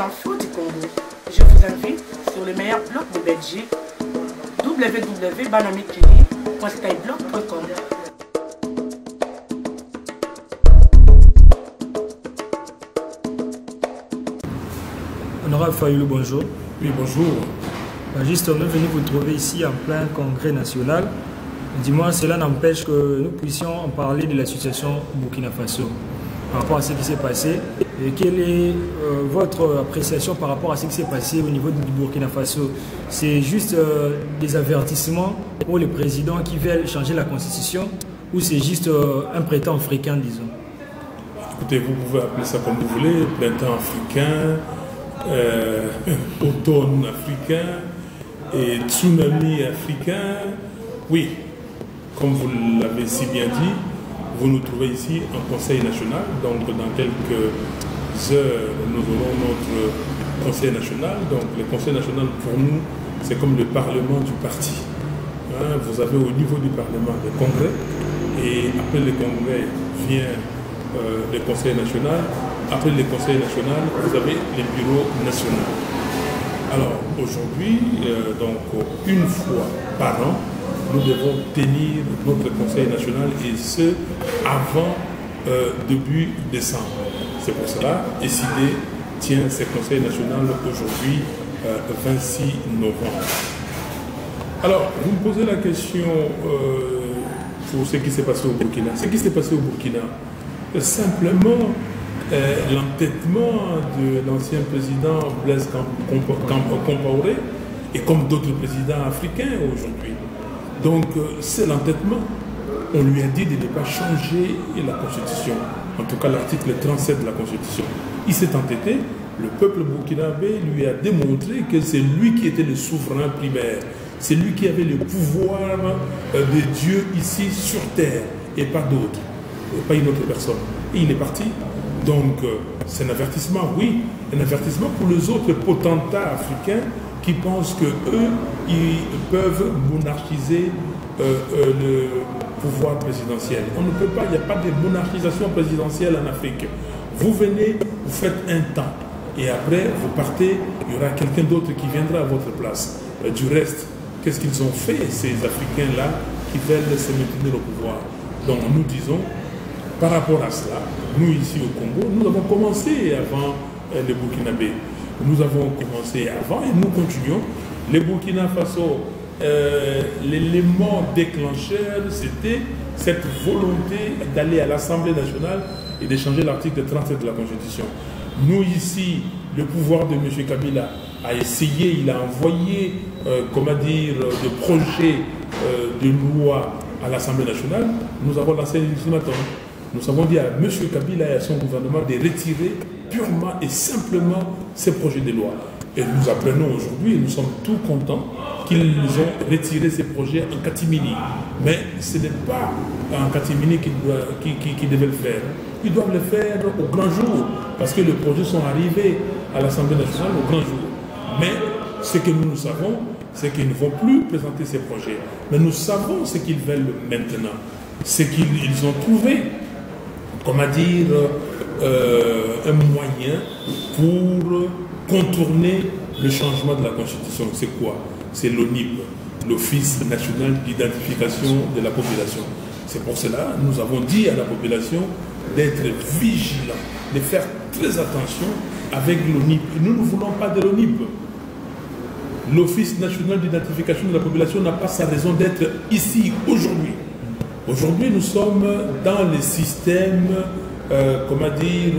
infos du Congo. Je vous invite sur le meilleur blog de Belgique www.banamikili.skyblog.com. Honorable Fayoulou, bonjour. Oui, bonjour. Juste, on est venu vous trouver ici en plein congrès national. Dis-moi, cela n'empêche que nous puissions en parler de la situation au Burkina Faso par rapport à ce qui s'est passé. Et quelle est euh, votre appréciation par rapport à ce qui s'est passé au niveau du Burkina Faso? C'est juste euh, des avertissements pour les présidents qui veulent changer la constitution ou c'est juste euh, un prétend africain, disons? Écoutez, vous pouvez appeler ça comme vous voulez, printemps africain, automne africain et tsunami africain. Oui, comme vous l'avez si bien dit, vous nous trouvez ici en Conseil national. Donc, dans quelques heures, nous aurons notre Conseil national. Donc, le Conseil national, pour nous, c'est comme le Parlement du parti. Hein, vous avez au niveau du Parlement le congrès, et après le congrès vient euh, le Conseil national. Après le Conseil national, vous avez les bureaux nationaux. Alors, aujourd'hui, euh, donc, une fois par an, nous devons tenir notre Conseil national et ce, avant euh, début décembre. C'est pour cela, SID tient ce Conseil national aujourd'hui, 26 euh, novembre. Alors, vous me posez la question euh, pour ce qui s'est passé au Burkina. Ce qui s'est passé au Burkina, simplement l'entêtement de l'ancien président Blaise Compaoré et comme d'autres présidents africains aujourd'hui. Donc euh, c'est l'entêtement. On lui a dit de ne pas changer la Constitution, en tout cas l'article 37 de la Constitution. Il s'est entêté, le peuple burkinabé lui a démontré que c'est lui qui était le souverain primaire, c'est lui qui avait le pouvoir euh, de Dieu ici sur terre et pas d'autres, pas une autre personne. Et il est parti. Donc euh, c'est un avertissement, oui, un avertissement pour les autres potentats africains qui pensent que eux, ils peuvent monarchiser euh, euh, le pouvoir présidentiel. On ne peut pas, il n'y a pas de monarchisation présidentielle en Afrique. Vous venez, vous faites un temps, et après, vous partez, il y aura quelqu'un d'autre qui viendra à votre place. Euh, du reste, qu'est-ce qu'ils ont fait, ces Africains-là, qui veulent se maintenir au pouvoir? Donc nous disons, par rapport à cela, nous ici au Congo, nous avons commencé avant les Burkinabés. Nous avons commencé avant et nous continuons. Les Burkina Faso, euh, l'élément déclencheur, c'était cette volonté d'aller à l'Assemblée nationale et de changer l'article 37 de la Constitution. Nous ici, le pouvoir de M. Kabila a essayé, il a envoyé, euh, comment dire, des projets euh, de loi à l'Assemblée nationale. Nous avons lancé un ultimatum. Nous avons dit à M. Kabila et à son gouvernement de retirer purement et simplement ces projets de loi. Et nous apprenons aujourd'hui, nous sommes tout contents, qu'ils ont retiré ces projets en catimini. Mais ce n'est pas en catimini qu'ils qui, qui, devaient le faire. Ils doivent le faire au grand jour, parce que les projets sont arrivés à l'Assemblée nationale au grand jour. Mais ce que nous, nous savons, c'est qu'ils ne vont plus présenter ces projets. Mais nous savons ce qu'ils veulent maintenant. C'est qu'ils ont trouvé, comment dire, euh, un moyen pour contourner le changement de la Constitution. C'est quoi? C'est l'ONIP, l'Office national d'identification de la population. C'est pour cela que nous avons dit à la population d'être vigilant, de faire très attention avec l'ONIP. Nous ne voulons pas de l'ONIP. L'Office national d'identification de la population n'a pas sa raison d'être ici aujourd'hui. Aujourd'hui, nous sommes dans le système euh, comment dire,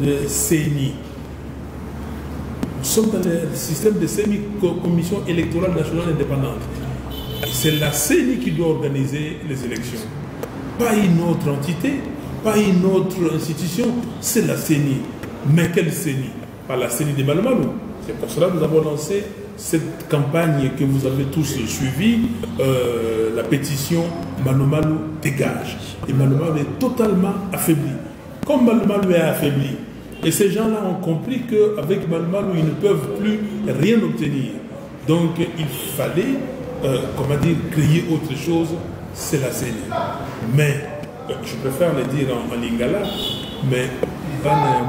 de CENI. Nous sommes dans le système de CENI, Commission électorale nationale indépendante. C'est la CENI qui doit organiser les élections. Pas une autre entité, pas une autre institution, c'est la CENI. Mais quelle CENI? Pas la CENI de Malomalou. C'est pour cela que nous avons lancé cette campagne que vous avez tous suivie, euh, la pétition Malomalou dégage. Et Malomalou est totalement affaibli. Comme Malmalou est affaibli, et ces gens-là ont compris qu'avec Malmalou, ils ne peuvent plus rien obtenir. Donc il fallait, euh, comment dire, créer autre chose, c'est la CENI. Mais, euh, je préfère le dire en, lingala, mais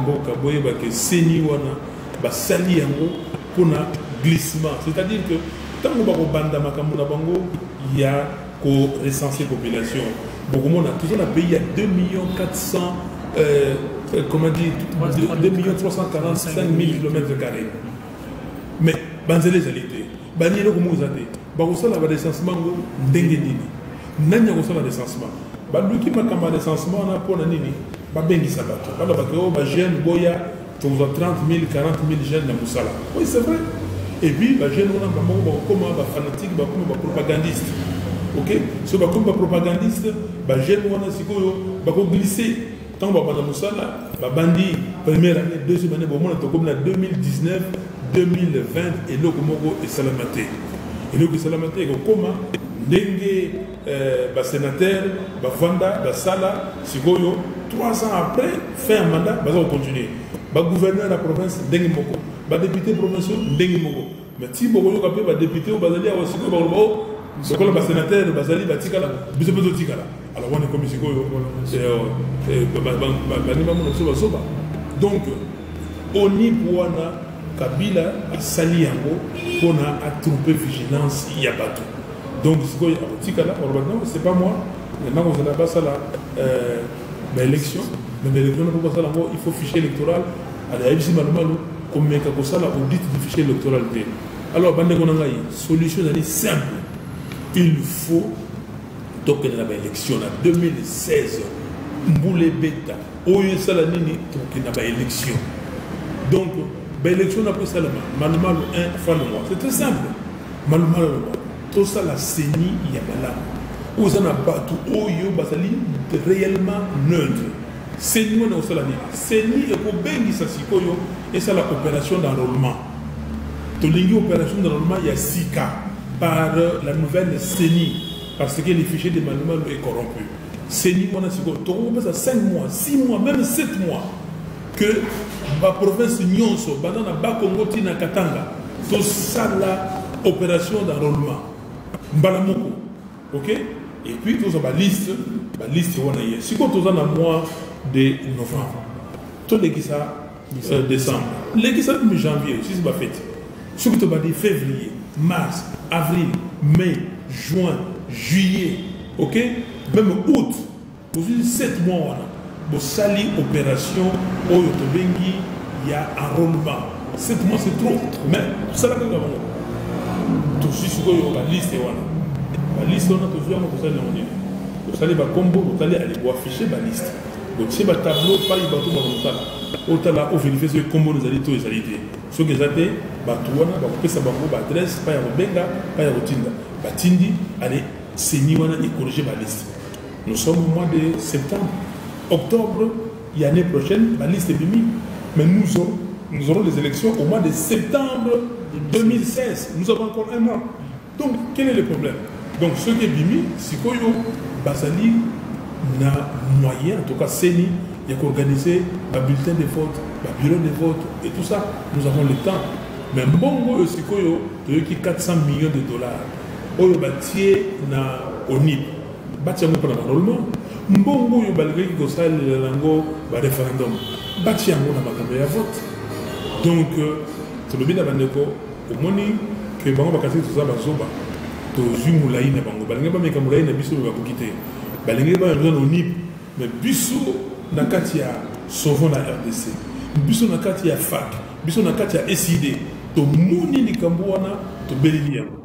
mboka boyeba que CENI wana basali yango mpona glissement na ya korecense population bokomona toza na pays ya 2 millions 400 euh, euh, comment dire 2 millions 345 000 km carrés mais banzela ezali te bani eloko moko eza te bakosala barecensement ngo ndenge nini. Nani akosala recensement? Baluki ya recensement wana mpona nini. Boya tokozwa 30 000 40 000 jeunes na mosala oui c'est vrai. Et puis bajeune wana bamoko bakokoma bafanatique bakoma bapropagandiste ok? So bakomi bapropagandiste bajeune wana sikoyo bakoglisse ntango babanda mosala babandi première année deuxième année bomona tokomi na 2019 2020 eloko moko esalama te. Eloko esalama te ekokóma ndenge euh, basénateur bavanda basala sikoyo trois ans après fin ya mandat baza kocontinue bagouverneur ya province ndenge moko. Badepute provinciaux ndenge moko. Mais ti bokoyoka mpe badepute oyo bazali awa sikoyo bakoloba o bazali alors donc onip wana kabila asali yango vigilance donc pas moi maintenant kozala basala baélection mais baélection il faut fichier électoral alors solution simple il faut tokende na baélection na 2016 mbula ebeta oyo esala nini? Tokende na baélection donc baélection na po esalama malumalu 1 fois le mois c'est très simple. Malumalu aloba tosala seni ya malamu oyo eza na bato oyo bazali réellement neutre. Seni wana kosala nini? Seni ekobengisa sikoyo esala opération d'enrôlement. Tolingi opération d'enrôlement ya sika par la nouvelle CENI parce que les fichiers de manuel est corrompu. CENI, on a ça 5 mois, 6 mois, même 7 mois que la province Nyonso, banana Bakongo Tina Katanga, tout ça la opération d'enrôlement. Mbalamoko. OK? Et puis, tout ça, la liste, la liste, on a Si on a le mois de novembre, tout les qui ça, décembre, les qui ça, janvier, si c'est pas fait. Ce que tu vas dire février, mars, avril, mai, juin, juillet, ok? Même août, vous avez 7 mois, vous sali opération, y a enrôlement. 7 mois c'est trop, mais ça là quand tout suis sur la liste wana. La liste on a toujours un peu ça dans Vous allez ba combo, vous allez aller afficher la liste. Donc c'est ba tableau pas il bateau ba comme otala ovérifier ce ezali to ezali te soki eza te bato wana bakopesa bango baadresse mpa ya kobenga mpa ya kotinda batindi ale seni wana ecorrige baliste nous sommes au mois de septembre octobre et année prochaine baliste ebimi mais nous aurons, nous aurons les élections au mois de septembre 2016 nous avons encore un mois. Donc quel est le problème? Donc ce qui est bimi sikoyo bazali na moyen en tout cas seni il y a qu'organiser le bulletin de vote, bureau de vote et tout ça. Nous avons le temps. Mais Mbongo Sikoyo, tu as 400 millions de dollars. Oyo batie na ONIP. Batia mo pour l'enrôlement. Mbongo yo balgré qui kosal lango ba référendum. Batia mo na makambo ya vote. Donc tolobi na bandeko omoni ke bango bakasi tout ça bazoba. tozwi molai na bango molai na na rdc biso na kati ya fac biso na kati ya sid tomoni likambo wana tobeleli yango.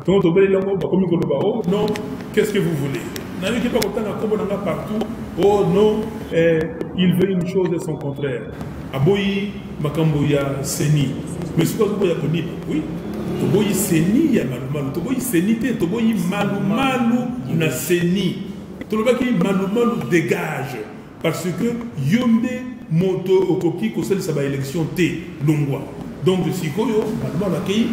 Ntongo tobeleli yango bakomi koloba oh non qu'est ce que vous voulez? Nayoki mpa kotanga nkombo na nga partout? Oh non eh, il veut une chose et son contraire. Aboyi makambo ya seni mais soki azoboya konipa oui toboyi seni ya malumalu toboyi seni te toboyi malumalu na seni tolobaki malumalu dégage parce que yo nde moto okoki kosalisa baélection te longwa. Donc sikoyo malumalu akei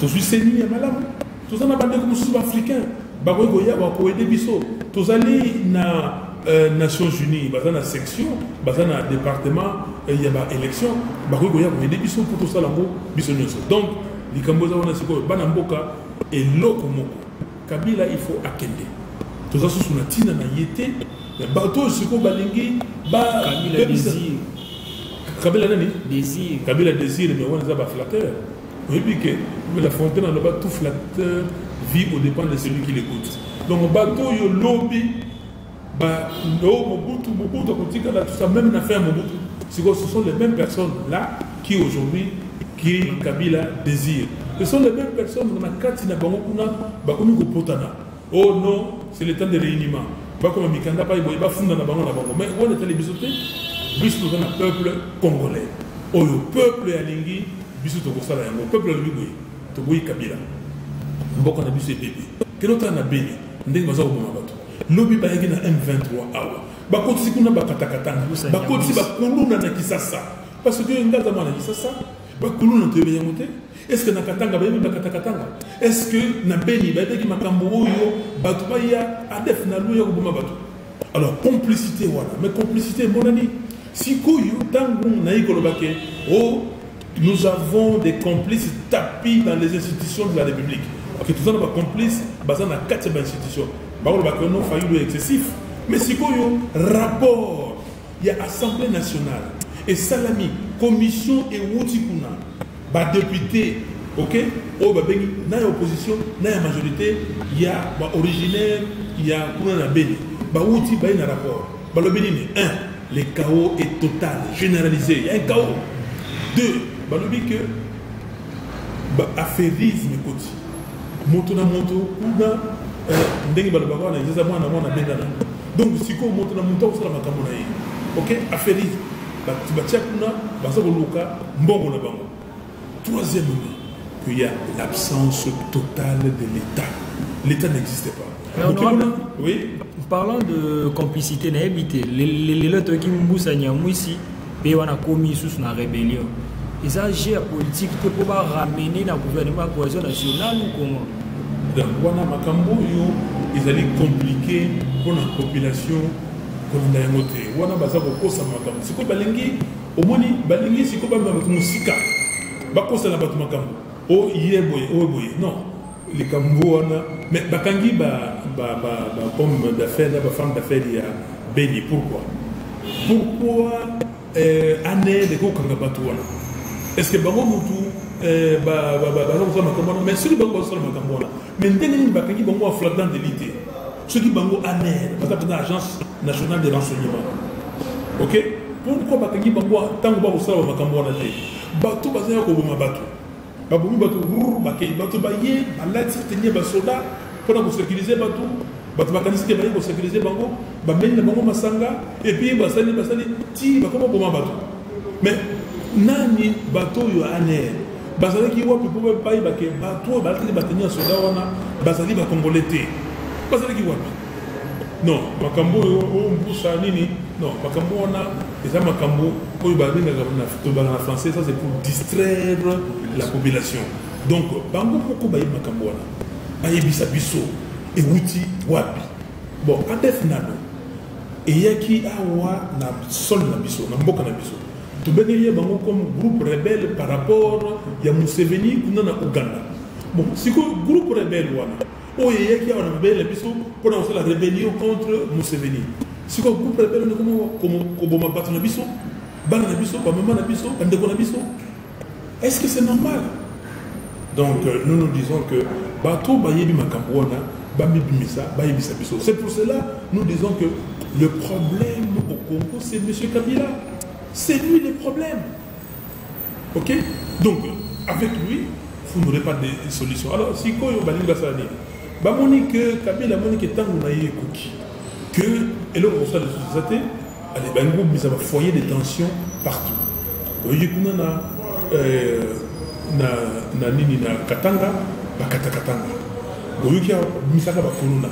tozwi seni ya malamu. Toza na bandeko mosusu baafricain bakoki koya bakoede biso. Tozali na euh, nations unies. Baza na section baza na département euh, ya baélection bakoki koya koede biso mpo tosala yango biso nyonso. Donc likambo eza wana sikoyo. Bana mboka eloko moko. Kabila il faut akende. Toza susu na ntina na ye te bato oyo sikoyo balingi kabila nani? Désir. Kabila désir mais wana eza baflatteur oyebi ke la fontaine aloba tout flatteur vit au dépend de celui qui l'écoute. Donc bato oyo lobi o mobutu mobutu akotikala tout ça même na fin ya mobutu sikoyo ce sont les mêmes personnes là qui aujourd'hui qui kabila désire. Ce sont les mêmes personnes na kati na bango kuna bakomi kopotana. Oh non c'est le temps de réuniment bakoma mikanda pai boye bafunda na bango na bango. Mais wana etali biso te biso toza na peuple congolais. Oyo peuple alingi biso tokosala yango peuple alobi boye toboyi kabila. Mboka na biso ebebe kende otala na beni ndenge baza koboma bato. Lobi bayaki na m23 awa. Bakotisi kuna bakatakatanga. Bakotisi bakuluna na kisasa. Parce que nga aza mwana kisasa bakuluna toyebi yango te. Est ce que na katanga bayebi bakatakatanga? Est ce que na beni bayebaki makambo oyo bato baya adef na lo ya koboma bato? Alors complicité wana mais complicité emonani sikoyo ntango nayi koloba ke o nous avons des complices tapis dans les institutions de la république. Ok toza na bacomplice baza na kati ya bainstitution bakoloba ke no fayulu excessif. Mais sikoyo rapport ya assemblée nationale. Esalami commission ewuti kuna badepute ok? Oyo babengi na ya opposition na ya majorité ya baoriginaire ya kuna na beni bawuti baye na rapport. Balobi nini 1 le chaos est total généralisé. Il y a un chaos. 2 balobi que baaffairisme ekoti moto na moto kuna ndenge balobaka wana eza mwana mwana bendana donc sikoyo moto na moto akosala makambo na ye ok? Affairisme batia kuna baza koluka mbongo na bango. Troisièmement qu'il y a l'absence totale de l'état. L'état n'existe pas. Oui. parlant de complicité nayebi te lelo toyoki mbusa nyamwisi mpe wana komi lisusu na rébellion. Eza jeu ya politique te mpo baramene na gouvernement ya cohésion nationale ou comment? Wana makambo oyo ezali compliqué mpona population kolanda yango te wana baza kokosa makambo sikoyo balingi omoni balingi sikoyo bamema bato mosika bakosana bato makambo oye boye oyo boye non likambo wana mais bakangi bahomme d'affaires na bafemme d'affaires ya beni pourquoi pourquoi anede kokanga bato wana est ce que bango mutu baza kosala makambo wana mais soki bango bazosala makambo wana mais ndenge nini bakangi bango en flagrant délit te soki bango aner baza mpenza agence nationale de renseignement ok? Pourquoi bakangi bango ntango bakosala bamakambo wana te? Bato bazali koboma bato. Babomi bato bakei bato bato. Ke baye kosécurize bango bameni na bango masanga epuis basali basali ti bakoma boma bato. Mais nani bato bazalaki bazalaki non makambo oyo oyo nini? Non makambo wana eza makambo oyo babengaka tobanga na français ça c'est pour distraire la population. Donc bango moko bayebi makambo wana bayebisa biso ewuti wapi? Bon adef nano eyaki awa na sol na biso na mboka na biso. Tobengeli ye bango comme groupe rebelle par rapport ya museveni kuna na uganda. Bon sikoyo groupe rebelle wana oyo eyaki awa na mabele na biso mpona kosala rébellion contre museveni. Sikoyo groupe rebelle wana koboma bato na biso bana na biso bamama na biso bandeko na biso. Est ce que c'est normal? Donc nous nous disons que bato bayebi makambo wana bamibimisa bayebisa biso. C'est pour cela nous disons que le problème au congo c'est m. Kabila. C'est lui le problème. Ok? Donc avec lui vous n'aurez pas de solution. Alors sikoyo balingi basala nini bamoni ke kabila amoni ke ntango na ye ekoki que eloko kosala lisusu eza te ale balingi kobimisa bafoyer de tension partout. Oyoki kuna na na na nini na katanga bakata katanga. Boyoki bimisaka bakolona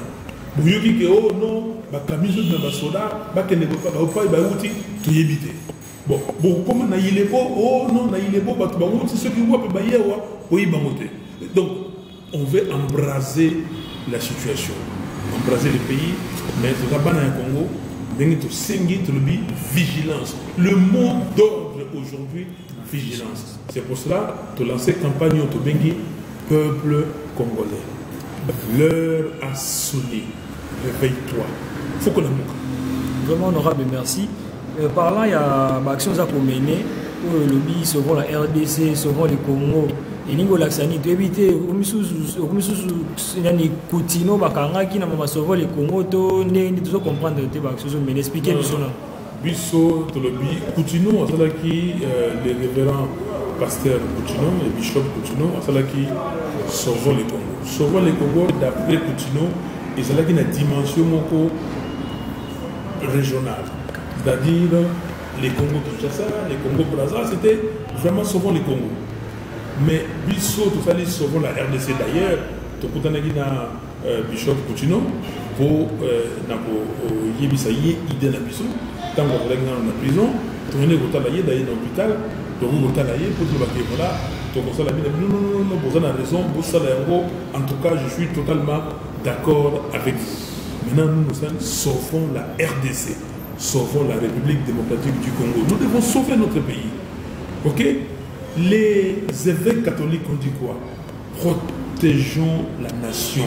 boyoki ke o non bakamiso na basoda bakende bapai bauti toyebi te. Bon bokokoma na yilebo o non na yilebo bato bauti donc on veut embraser la situation embraser le pays. Mais toza bana ya congo. Vigilance. Le mot d'ordre aujourd'hui vigilance. C'est pour cela tolancé campagne oyo tobengi peuple congolais. L'heure a sonné. Réveille-toi. Faut que la moka vraiment honorable merci. Euh, parlant ya baaction oza komene oyo elobi sauvant la rdc sauvant le congo elingi olakisa nini toyebi te okomisusu nani kutino bakangaki na mama sauvant le congo to ndenge nini tozocomprendre te baaction ozomene explike biso na. biso tolobi kutino asalaki euh, le révérend pasteur kutino et bishop kutino asalaki sauvant le congo. Sauvant le congo d'après kutino ezalaki na dimension moko régionale. C'est-à-dire les congo kinshasa les congo braza c'était vraiment sauvant le congo mais biso tosali sauvant la rdc d'ailleurs tokutanaki na euh, bishop kutino po euh, na koyebisa ye ide na biso. Ntango azalaki nano na prison tokende kotala ye daye na hôpital. Tokoki kotala ye mpo tolobaki voilà tokosala bino. Non boza na raison bosala yango. En tout cas je suis totalement d'accord avec vous. Maintenant nous nous sauvons la rdc sauvons la république démocratique du congo. Nous devons sauver notre pays. Ok? Les évêques catholiques ont dit quoi? Protégeons la nation.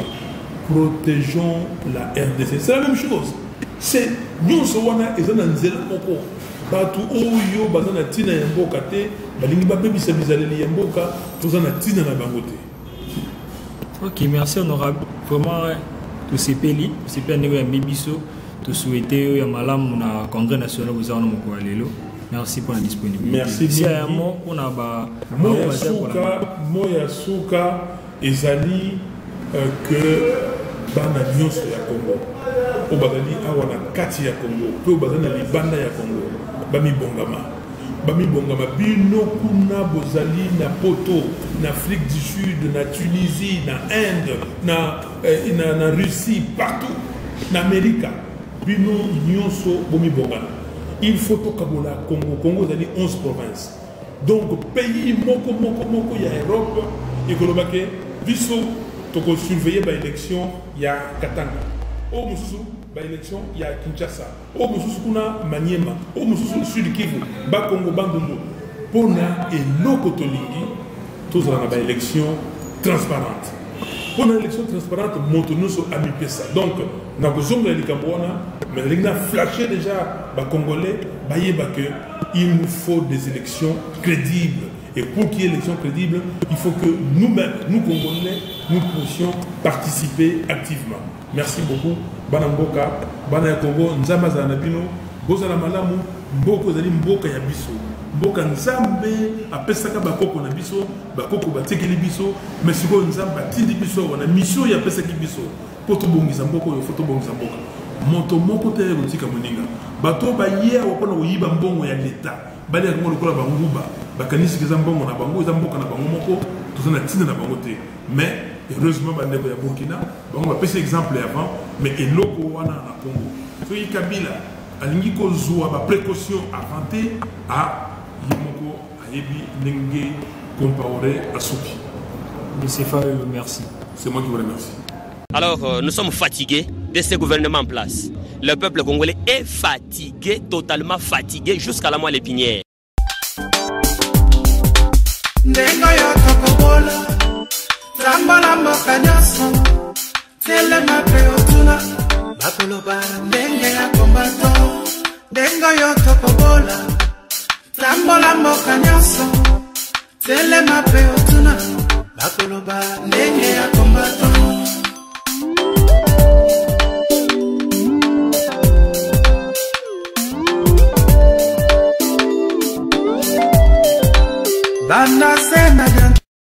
Protégeons la rdc c'est la même chose. C'est wana eza na nzela moko. Bato oyo baza na ntina ya mboka te balingi babebisa bizaleli ya mboka toza na bango te. Ok merci honorable. Vraiment tosepeli tosepeli ndenge oyambi biso tosouhaite oyo ya malamu na congrès national boza wana mokolo ya lelo merci mpona disponibilité. Ya yamo mpona moya suka ezali que bana nyonso ya congo. Oyo bazali awa na kati ya congo. Mpe oyo bazali na libanda ya congo. Bamibongama bamibongama bino kuna bozali na poto na afrique du sud na tunisie na inde na, eh, na, na russie partout. Na amerika. Bino nyonso bomibongana il faut tokabola congo. Congo ezali 11 province donc pays moko moko moko ya europe ekolobake biso tokosurveille baélection ya katanga. Oyo mosusu baélection ya kinshasa. Oyo mosusu kuna maniema. Oyo mosusu sud kivu bakongo bandundu mpona eloko tolingi tozala na baélection transparente mpona élection transparente moto nyonso amipesa donc nakozongela likambo wana mais nalingi na flashe déjà bacongolais bayeba que il nous faut des élections crédibles. Et pour qu'il y ait élection crédible il faut que nous-mêmes nous congolais nous puissions participer activement. Merci beaucoup. Bana mboka bana ya congo nzambe azala na mboka ezali mboka nzambe apesaka bakoko na biso bakoko batikeli biso mais sikoyo nzambe atindi biso awa na mission oyo apesaki biso mpo tobongisa mboka oyo fo tobongisa mboka. Moto moko te kotika moninga. Bato baye awa mpona koyiba mbongo ya leta baliaka yango lokola banguba. Bakanisiki eza mbongo na bango eza mboka na bango moko toza na ntina na bango te. Mais heureusement bandeko ya burkina bango bapesi exemple avant mais eloko wana na congo. Soki kabila alingi kozwa baprécaution avant te a ye moko ayebi ndenge compaore asuki. Monsieur Fayou, merci. C'est moi qui vous remercie. Alors euh, nous sommes fatigués de ce gouvernement en place. Le peuple congolais est fatigué totalement fatigué jusqu'à la moelle épinière. Ndenge ya kombato ndenge tokobola tambola mboka nyonso. Telema mpe otuna. Bakoloba ndenge ya kombato. Banda se na